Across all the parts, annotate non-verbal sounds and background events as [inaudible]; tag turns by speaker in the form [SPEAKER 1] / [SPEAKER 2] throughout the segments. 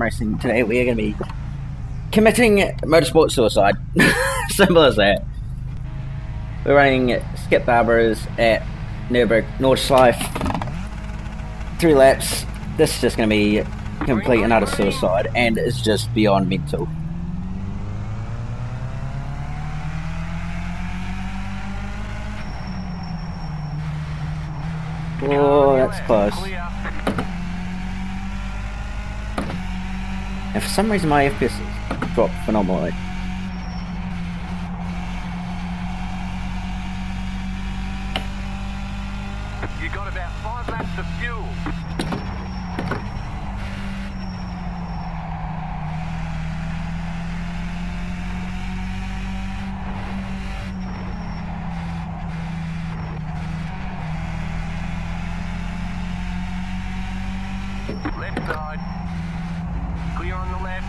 [SPEAKER 1] Racing. Today we are going to be committing motorsport suicide. [laughs] Simple as that. We're running Skip Barber's at Nürburgring Nordschleife. Three laps. This is just going to be complete and utter suicide, and it's just beyond mental. Oh, that's close. And for some reason my FPS dropped phenomenally.
[SPEAKER 2] You got about five laps of fuel. Left side. Clear on the left.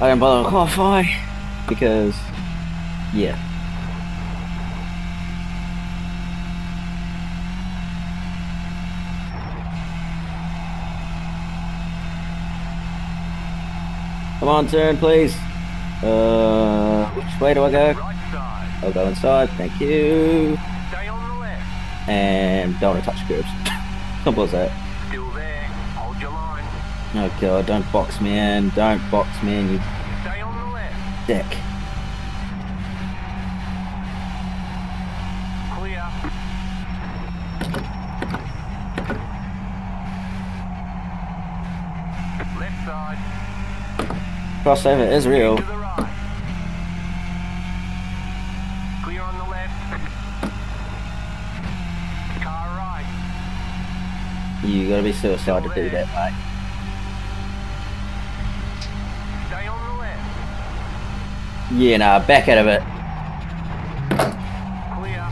[SPEAKER 1] I didn't bother to qualify because, yeah. Come on, turn, please. Uh, which way do I go?
[SPEAKER 2] Right.
[SPEAKER 1] I'll go inside, thank you. And don't want to touch curbs. Simple as that.
[SPEAKER 2] Still there. Hold your line.
[SPEAKER 1] Oh god, don't box me in, don't box me in, you
[SPEAKER 2] Stay on the left.
[SPEAKER 1] dick.
[SPEAKER 2] Clear. Left side.
[SPEAKER 1] Crossover is real.
[SPEAKER 2] To the right. Clear on the left. Car right.
[SPEAKER 1] You gotta be suicide to do that, mate.
[SPEAKER 2] Stay on the left.
[SPEAKER 1] Yeah, nah, back out of it.
[SPEAKER 2] Clear.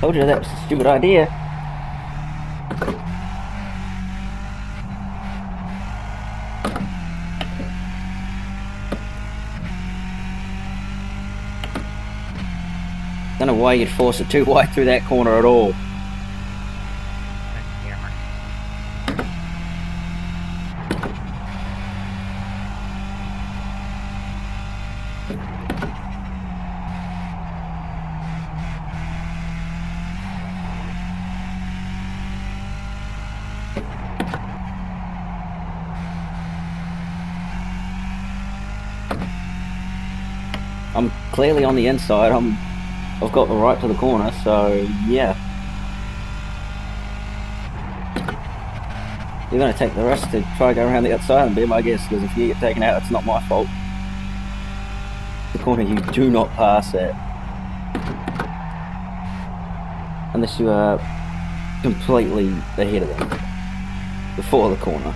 [SPEAKER 1] Told you that was a stupid idea. Why you'd force it too wide through that corner at all. I'm clearly on the inside. I'm I've got the right to the corner, so yeah. You're gonna take the rest to try to go around the outside and be my guest, because if you get taken out, it's not my fault. The corner you do not pass it. Unless you are completely ahead of them. Before the corner.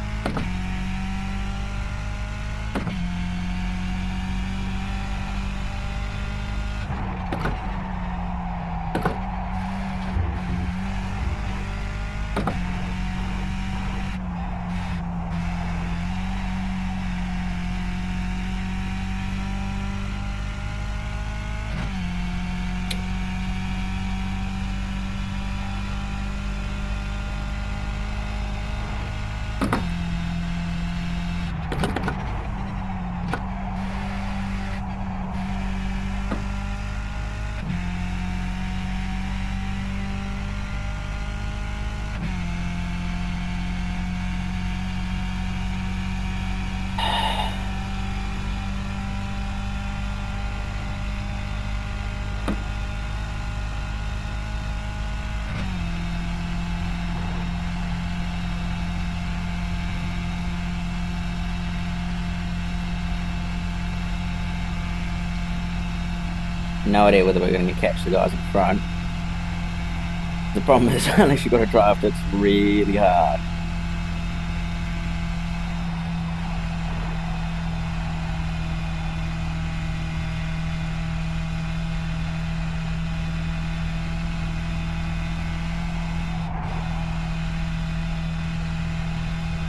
[SPEAKER 1] No idea whether we're going to catch the guys in front. The problem is, [laughs] unless you've got a draft, it's really hard.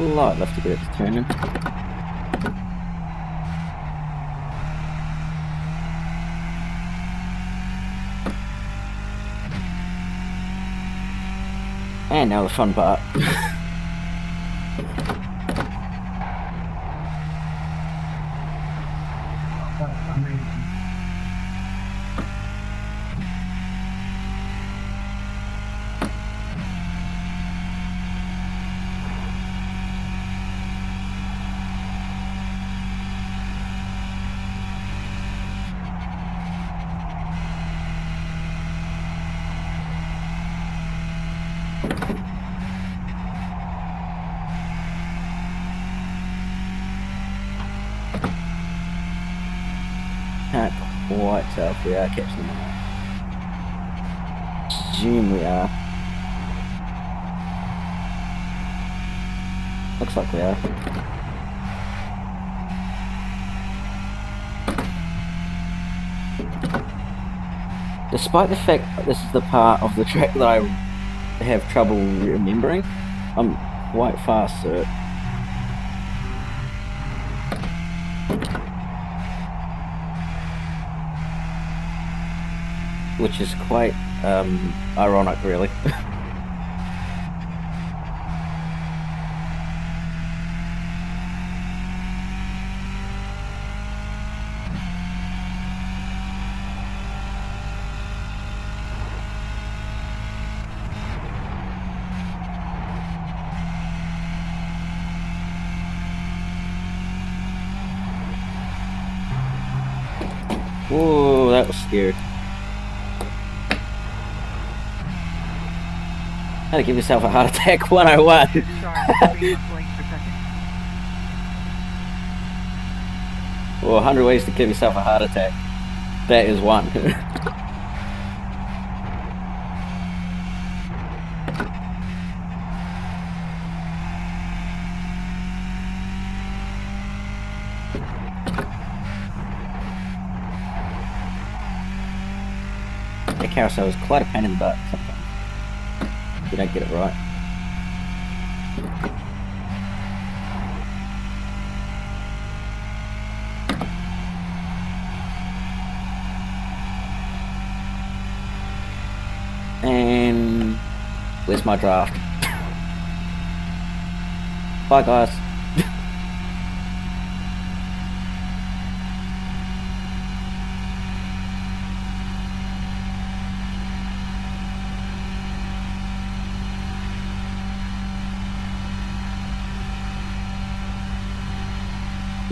[SPEAKER 1] Light left to get it to. Now the fun part.
[SPEAKER 3] That's amazing.
[SPEAKER 1] Tell if we are catching them not. Assume we are. Looks like we are. Despite the fact that this is the part of the track that I have trouble remembering, I'm quite fast. Which is quite um, ironic, really. [laughs] Whoa, that was scary. How to give yourself a heart attack [laughs] 101.
[SPEAKER 4] Sorry, I'm being on blank for a.
[SPEAKER 1] Well, 100 ways to give yourself a heart attack. That is one. [laughs] the carousel is quite a pain in the butt you don't get it right. And where's my draft? Bye guys.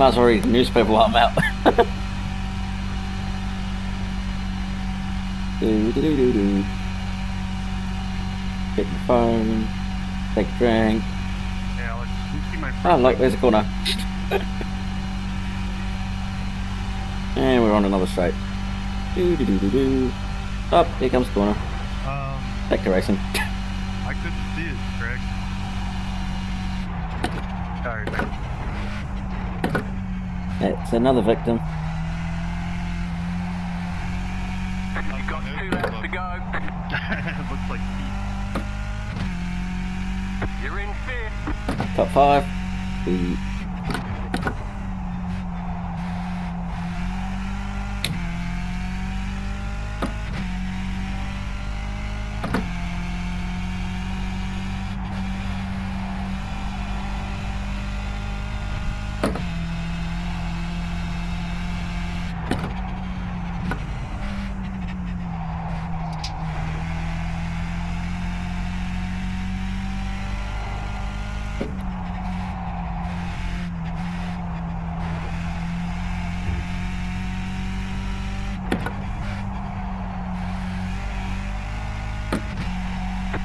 [SPEAKER 1] Might as well read the newspaper while I'm out. do, do, do, do, do. Get the phone, take a drink.
[SPEAKER 2] Alex, you see my
[SPEAKER 1] Oh, look, there's a corner. [laughs] and we're on another straight. Do, do, do, do, do. Up, here comes the corner.
[SPEAKER 2] Um,
[SPEAKER 1] Back to racing.
[SPEAKER 2] I couldn't see it, Craig. Sorry, man.
[SPEAKER 1] It's another victim.
[SPEAKER 2] You've got two laps to go. [laughs]
[SPEAKER 3] Looks like
[SPEAKER 2] You're in fifth.
[SPEAKER 1] Top five. The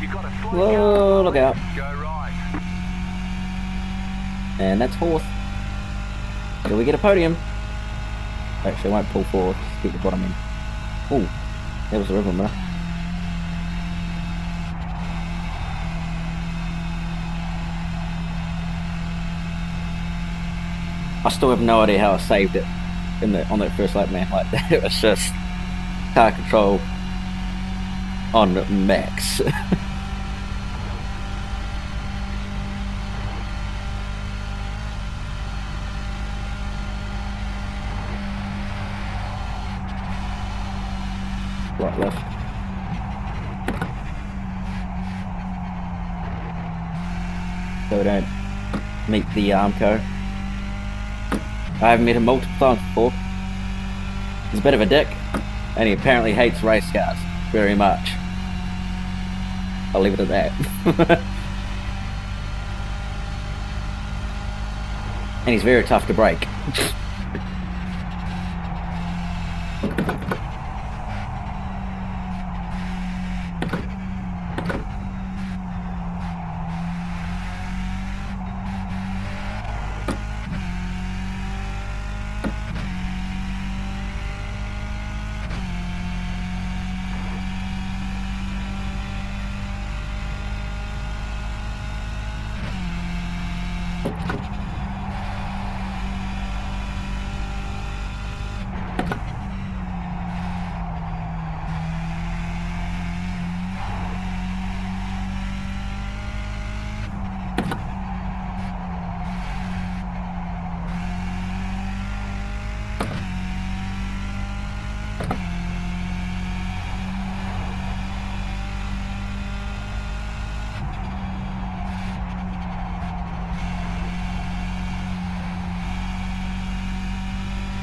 [SPEAKER 2] You've got a slow
[SPEAKER 1] Whoa, look out.
[SPEAKER 2] Go right.
[SPEAKER 1] And that's fourth. Do we get a podium? Actually, I won't pull forward. Just keep the bottom in. Oh, that was a river minute. I still have no idea how I saved it in the on that first lap, man. Like [laughs] it was just car control on max. [laughs] left. so we don't meet the Armco. I've met him multiple times before. He's a bit of a dick, and he apparently hates race cars very much. I'll leave it at that. [laughs] and he's very tough to break. [laughs]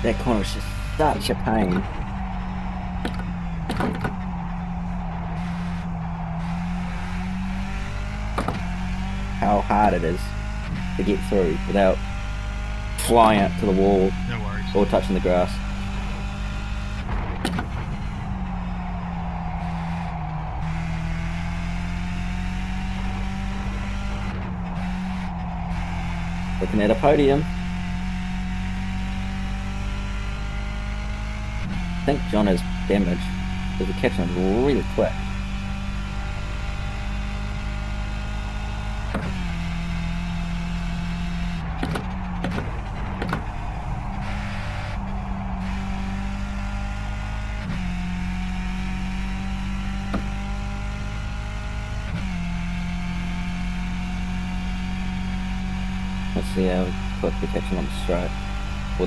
[SPEAKER 1] That corner was just such a pain. How hard it is to get through without flying out to the wall
[SPEAKER 3] No worries.
[SPEAKER 1] or touching the grass. Looking at a podium. I think John has damage. Because we catch him really quick. Let's see how quick we catch him on the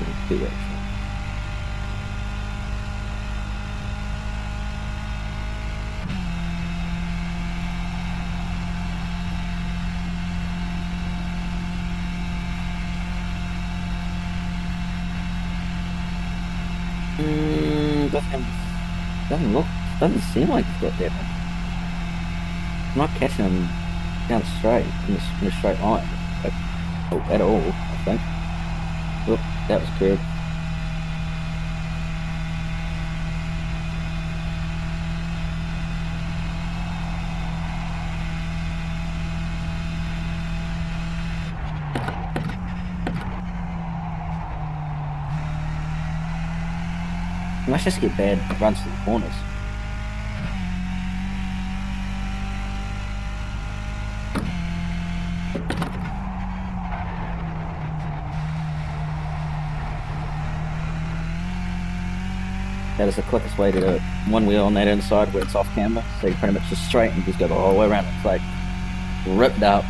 [SPEAKER 1] the two actually. Mm, doesn't, doesn't look, doesn't seem like he's got damage. I'm not catching him down straight, in the, in a straight line, oh, at all, I think. Look, that was good. Must just get bad runs to the corners. That is the quickest way to do it. One wheel on that inside where it's off camber, so you pretty much just straight and just go the whole way around. It's like ripped up.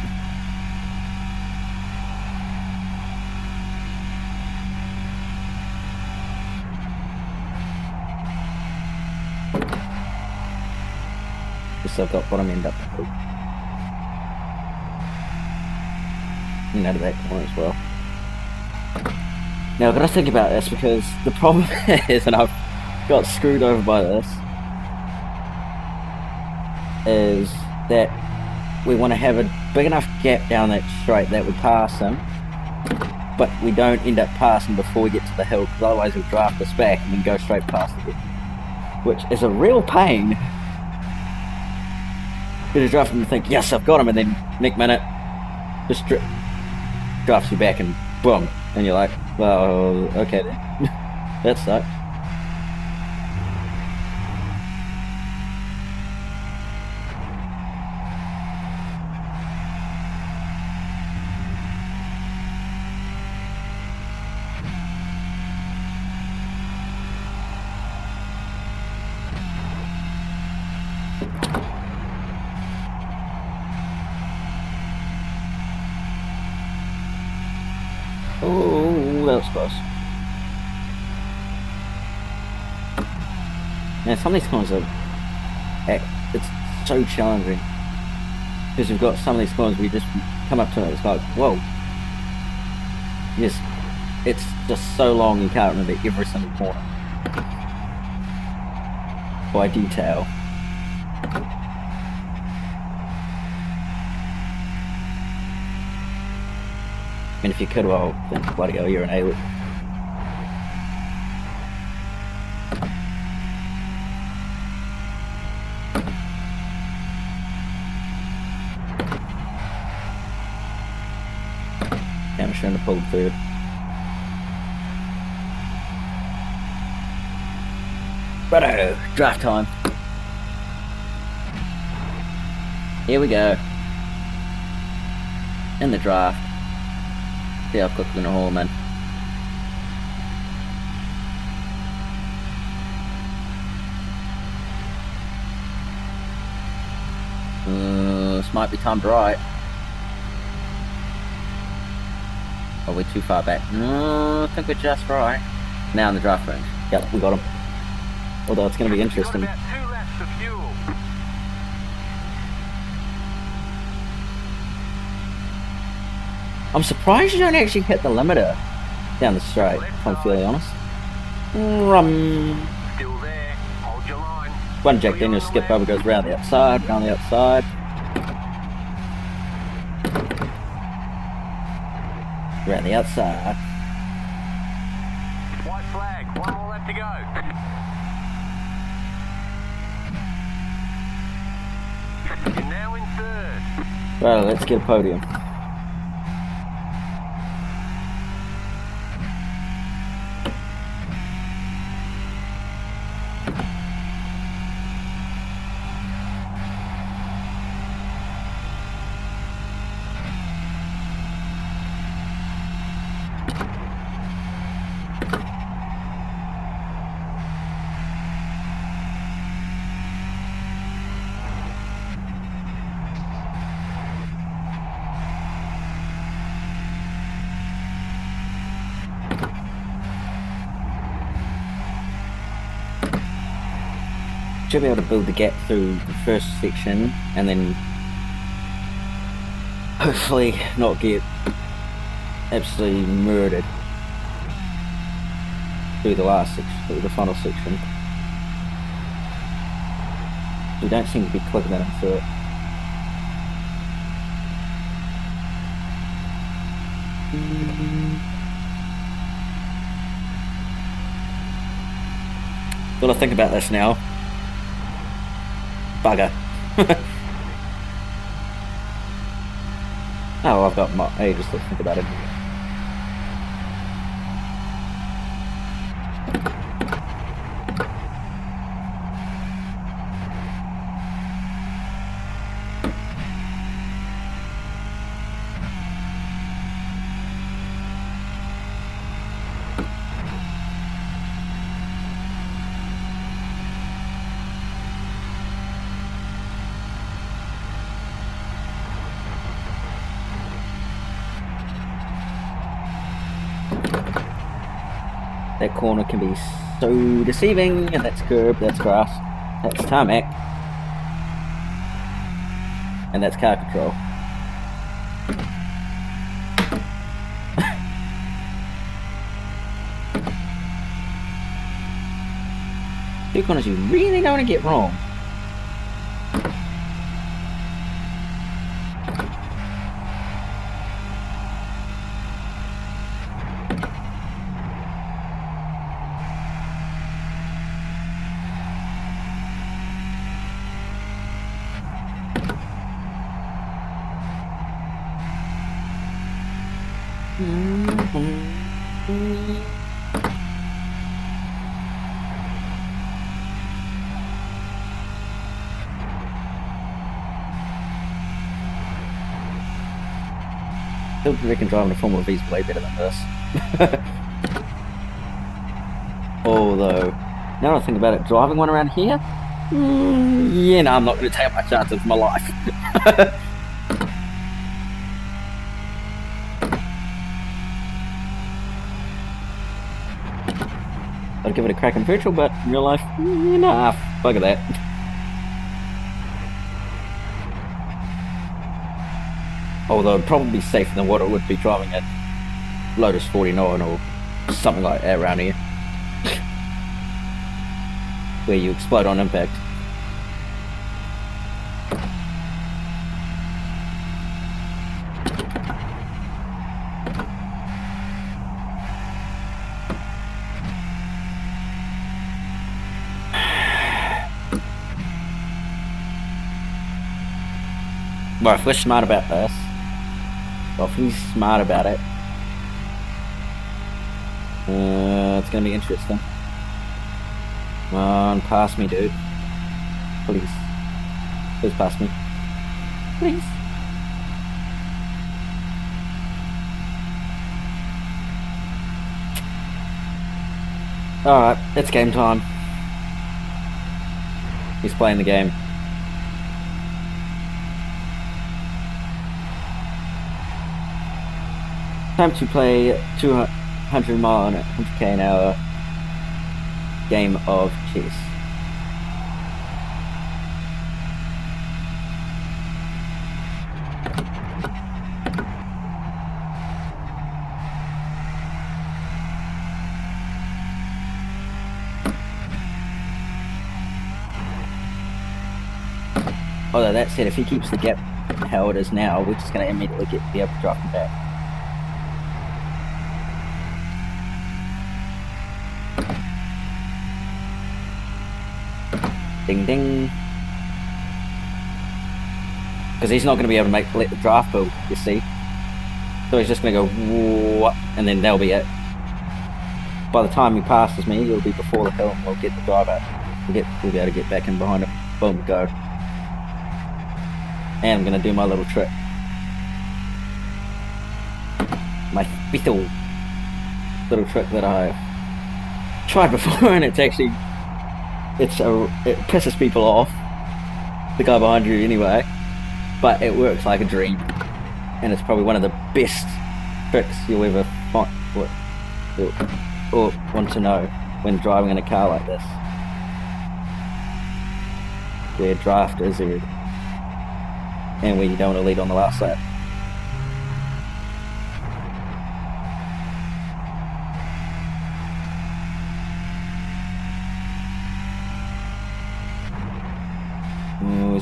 [SPEAKER 1] Just so I've got bottom end up. And out of that corner as well. Now I've got to think about this because the problem [laughs] is, and I've got screwed over by this, is that we want to have a big enough gap down that straight that we pass him, but we don't end up passing before we get to the hill because otherwise he'll draft us back and then go straight past it, which is a real pain. Because you draft him and think, yes, I've got him, and then next minute, just dri- drafts you back and boom, and you're like, well, okay then. [laughs] that sucks. Oh, that was close. Yeah, some of these corners are. eh, It's so challenging. Because you've got some of these corners you just come up to it, it's like, whoa. Yes, it's just so long you can't remember every single corner. By detail. And if you could, well, then bloody hell, you're an alien. To pull. Righto, draft time. Here we go. In the draft. See how quick we're gonna haul in. Uh, this might be timed right. Are we too far back? No, I think we're just right. Now in the draft range. Yep, we got him. Although it's going to be interesting.
[SPEAKER 2] about two laps of fuel.
[SPEAKER 1] I'm surprised you don't actually hit the limiter down the straight, if I'm feeling honest. Rum.
[SPEAKER 2] Still there. Hold your line.
[SPEAKER 1] One Jack Daniels skip over goes round the outside, round the outside. The outside.
[SPEAKER 2] White flag. One more lap to go. You're now in third.
[SPEAKER 1] Right, let's get a podium. Should be able to build the gap through the first section and then hopefully not get absolutely murdered through the last section, through the final section. We don't seem to be quick enough through it. Gotta think about this now. Bugger. [laughs] oh, I've got my ages to think about it. Corner can be so deceiving, and that's curb, that's grass, that's tarmac, and that's car control. [laughs] Two corners you really don't want to get wrong. Still reckon driving a Formula V is way better than this. [laughs] Although, now I think about it, driving one around here? Mm, yeah, no, I'm not going to take my chances of my life. [laughs] I'd give it a crack in virtual, but in real life, nah, bugger that. Although probably safer than what it would be driving a Lotus 49 or something like that around here. Where you explode on impact. [sighs] Well, if we're smart about this, well, if he's smart about it, uh, it's gonna be interesting. Come on, pass me, dude. Please. Please pass me. Please. Alright, it's game time. He's playing the game. Time to play 200 mile and 100k an hour game of chess. Although that said, if he keeps the gap how it is now, we're just going to immediately get drop him back. Ding ding. Because he's not going to be able to make the draft build, you see. So he's just going to go and then that'll be it. By the time he passes me, it'll be before the hill, and we'll get the drive out. We'll get we'll be able to get back in behind him. Boom, go. And I'm going to do my little trick. My little trick that I tried before, [laughs] and it's actually it's a it pisses people off. The guy behind you, anyway, but it works like a dream, and it's probably one of the best tricks you'll ever find or, or, want to know when driving in a car like this, where draft is and where you don't want to lead on the last lap.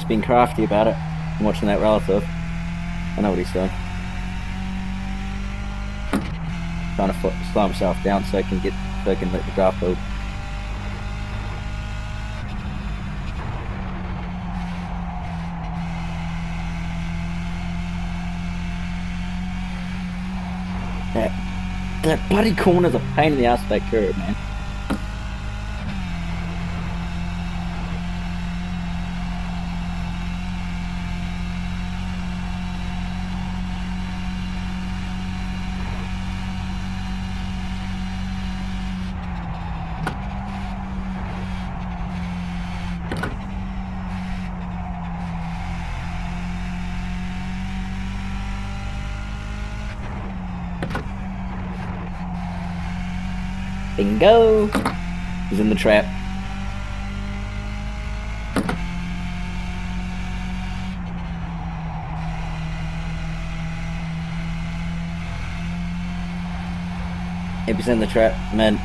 [SPEAKER 1] He's being crafty about it. I'm watching that relative. I know what he's doing. Trying to fo- slow himself down so he can get so he can let the draft build. That that bloody corner's a pain in the ass of that curve, man. Bingo! He's in the trap. If he's in the trap, man.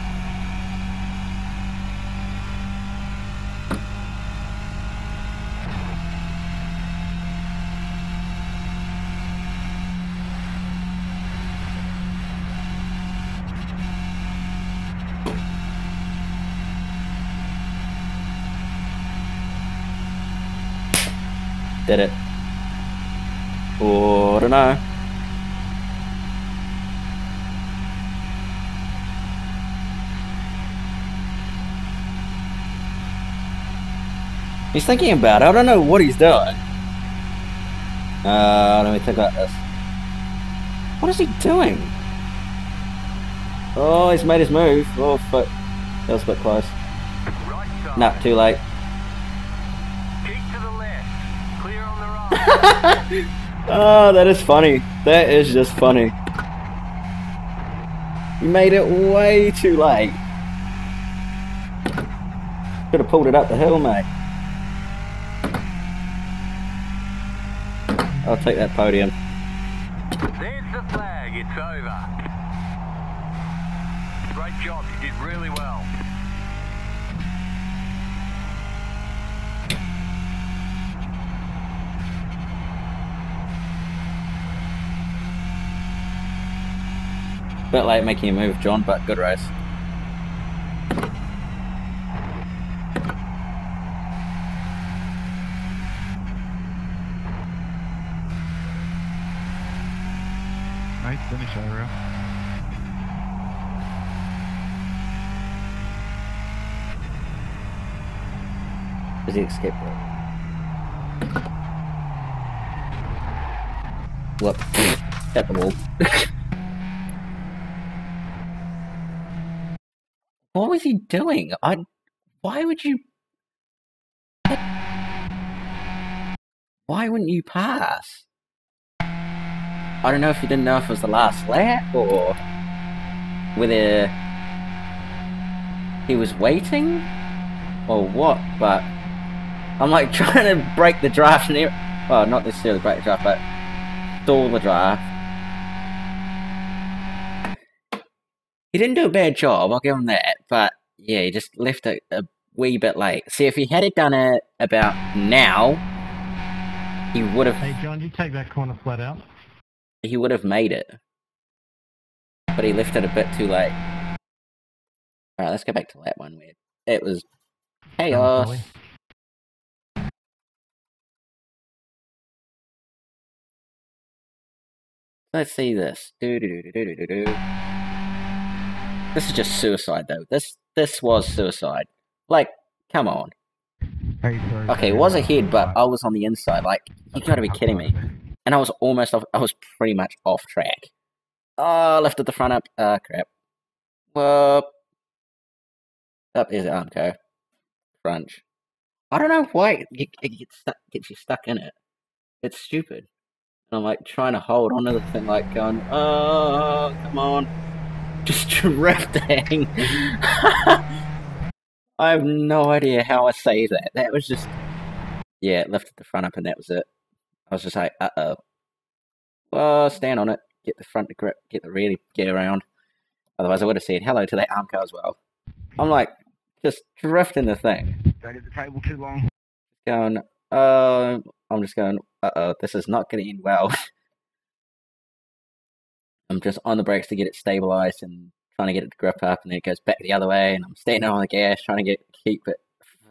[SPEAKER 1] Did it. Oh, I don't know. He's thinking about it. I don't know what he's doing. Uh, let me think about this. What is he doing? Oh, he's made his move. Oh, fuck. That was a bit close.
[SPEAKER 2] Right.
[SPEAKER 1] Nah, too late.
[SPEAKER 2] Keep to the left. Clear on the right. [laughs]
[SPEAKER 1] Oh, that is funny. That is just funny. You made it way too late. Could have pulled it up the hill, mate. I'll take that podium.
[SPEAKER 2] There's the flag. It's over. Great job. You did really well.
[SPEAKER 1] Bit late making a move, John, but good race.
[SPEAKER 3] Nice finish, Ira.
[SPEAKER 1] Does he escape it? Look, at the wall. [laughs] what was he doing? I. Why would you? Why wouldn't you pass? I don't know if you didn't know if it was the last lap or whether he was waiting or what, but I'm like [laughs] trying to break the draft and well, not necessarily break the draft, but stall the draft. He didn't do a bad job, I'll give him that, but yeah, he just left it a wee bit late. See, if he had it done it about now, he would have
[SPEAKER 3] Hey, John, you take that corner flat out.
[SPEAKER 1] he would have made it. But he left it a bit too late. Alright, let's go back to that one where it was chaos. Let's see this. Do-do-do-do-do-do-do. This is just suicide though. This this was suicide. Like, come on. Okay, it was
[SPEAKER 3] uh,
[SPEAKER 1] ahead, but
[SPEAKER 3] uh,
[SPEAKER 1] I was on the inside. Like, you gotta be kidding me. And I was almost off I was pretty much off track. Oh, lifted the front up. Ah, crap. Whoop. Up is it, Armco. Crunch. I don't know why it, it gets stuck, gets you stuck in it. It's stupid. And I'm like trying to hold onto the thing, like going, oh, come on. [laughs] Just drifting. [laughs] I have no idea how I say that. That was just. Yeah, it lifted the front up and that was it. I was just like, uh oh. Well, stand on it. Get the front to grip. Get the rear to get around. Otherwise, I would have said hello to that Armco as well. I'm like, just drifting the thing.
[SPEAKER 3] Don't hit the table too long.
[SPEAKER 1] Going, uh, I'm just going, uh oh, this is not going to end well. [laughs] I'm just on the brakes to get it stabilized and trying to get it to grip up, and then it goes back the other way, and I'm standing on the gas trying to get keep it. [laughs]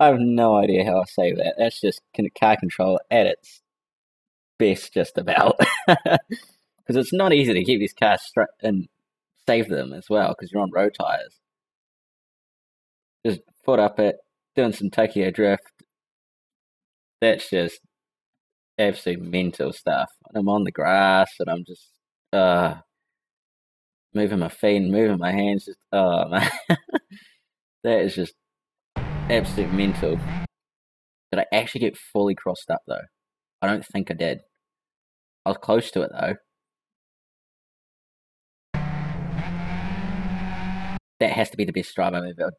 [SPEAKER 1] I have no idea how I say that. That's just car control at its best, just about. [laughs] Because it's not easy to keep these cars straight and save them as well, because you're on road tires. Just foot up it, doing some Tokyo drift. That's just absolute mental stuff. And I'm on the grass and I'm just uh moving my feet and moving my hands just oh [laughs] man. that is just absolute mental. Did I actually get fully crossed up though? I don't think I did. I was close to it though. That has to be the best drive I've ever.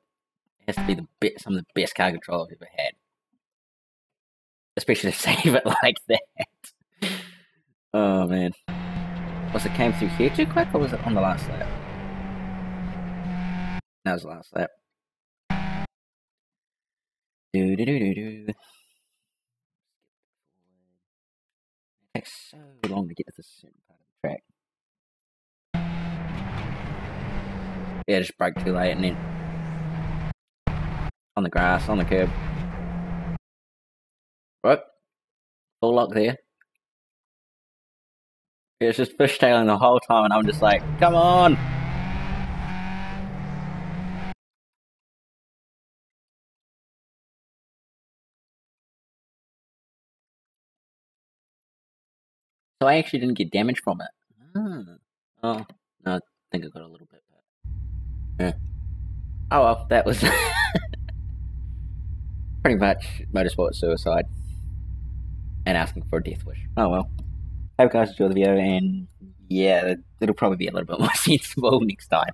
[SPEAKER 1] It has to be the best, some of the best car control I've ever had. Especially save it like that. Oh man. Was it came through here too quick or was it on the last lap? That was the last lap. Do do do do do. It takes so long to get to this certain part of the track. Yeah, just brake too late and then on the grass, on the curb. Right? Full lock there. It's just fishtailing the whole time, and I'm just like, come on! So I actually didn't get damage from it. Ah. Oh, no, I think I got a little bit. Yeah. Oh well, that was [laughs] pretty much motorsport suicide and asking for a death wish. Oh well. Hope you guys enjoy the video, and yeah, it'll probably be a little bit [laughs] more sensible next time.